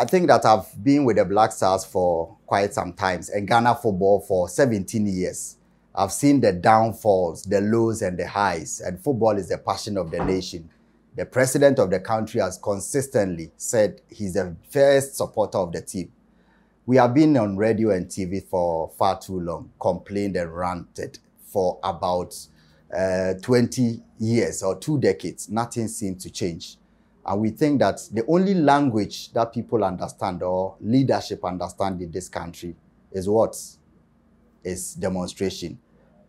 I think that I've been with the Black Stars for quite some times and Ghana football for 17 years. I've seen the downfalls, the lows and the highs, and football is the passion of the nation. The president of the country has consistently said he's the first supporter of the team. We have been on radio and TV for far too long, complained and ranted for about uh, 20 years or two decades. Nothing seemed to change. And we think that the only language that people understand or leadership understand in this country is what? Is demonstration,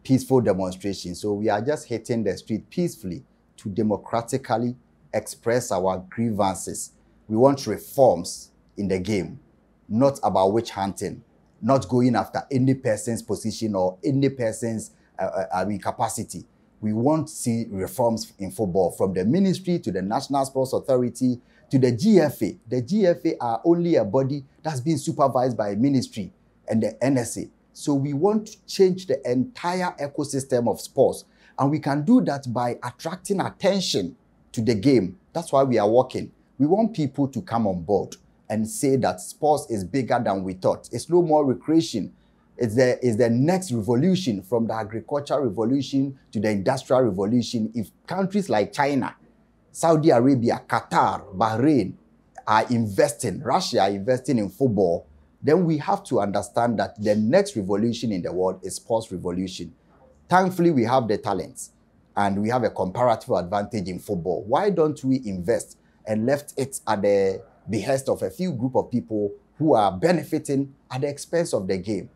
peaceful demonstration. So we are just hitting the street peacefully to democratically express our grievances. We want reforms in the game, not about witch hunting, not going after any person's position or any person's uh, uh I mean, capacity we want to see reforms in football from the ministry to the National Sports Authority to the GFA. The GFA are only a body that's been supervised by a ministry and the NSA. So we want to change the entire ecosystem of sports. And we can do that by attracting attention to the game. That's why we are working. We want people to come on board and say that sports is bigger than we thought. It's no more recreation. It's the, it's the next revolution from the agricultural revolution to the industrial revolution. If countries like China, Saudi Arabia, Qatar, Bahrain are investing, Russia are investing in football, then we have to understand that the next revolution in the world is sports revolution. Thankfully, we have the talents and we have a comparative advantage in football. Why don't we invest and left it at the behest of a few group of people who are benefiting at the expense of the game?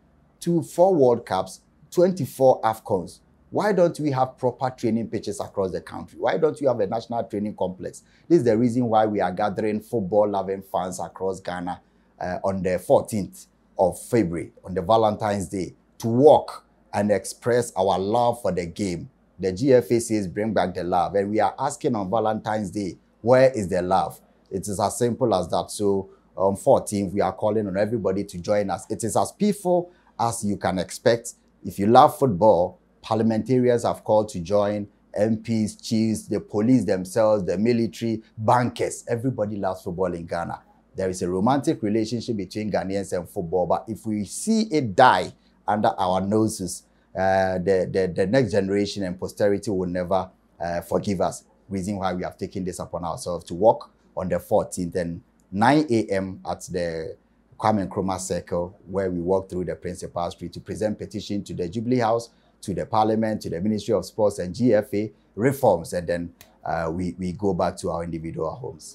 To four World Cups, 24 AFCONs. Why don't we have proper training pitches across the country? Why don't we have a national training complex? This is the reason why we are gathering football-loving fans across Ghana uh, on the 14th of February, on the Valentine's Day, to walk and express our love for the game. The GFA says bring back the love. And we are asking on Valentine's Day, where is the love? It is as simple as that. So on 14th, we are calling on everybody to join us. It is as peaceful as you can expect. If you love football, parliamentarians have called to join, MPs, chiefs, the police themselves, the military, bankers. Everybody loves football in Ghana. There is a romantic relationship between Ghanaians and football, but if we see it die under our noses, uh, the, the, the next generation and posterity will never uh, forgive us. Reason why we have taken this upon ourselves to walk on the 14th and 9 a.m. at the Kwame Nkrumah Circle, where we walk through the principal street to present petition to the Jubilee House, to the Parliament, to the Ministry of Sports and GFA reforms, and then uh, we, we go back to our individual homes.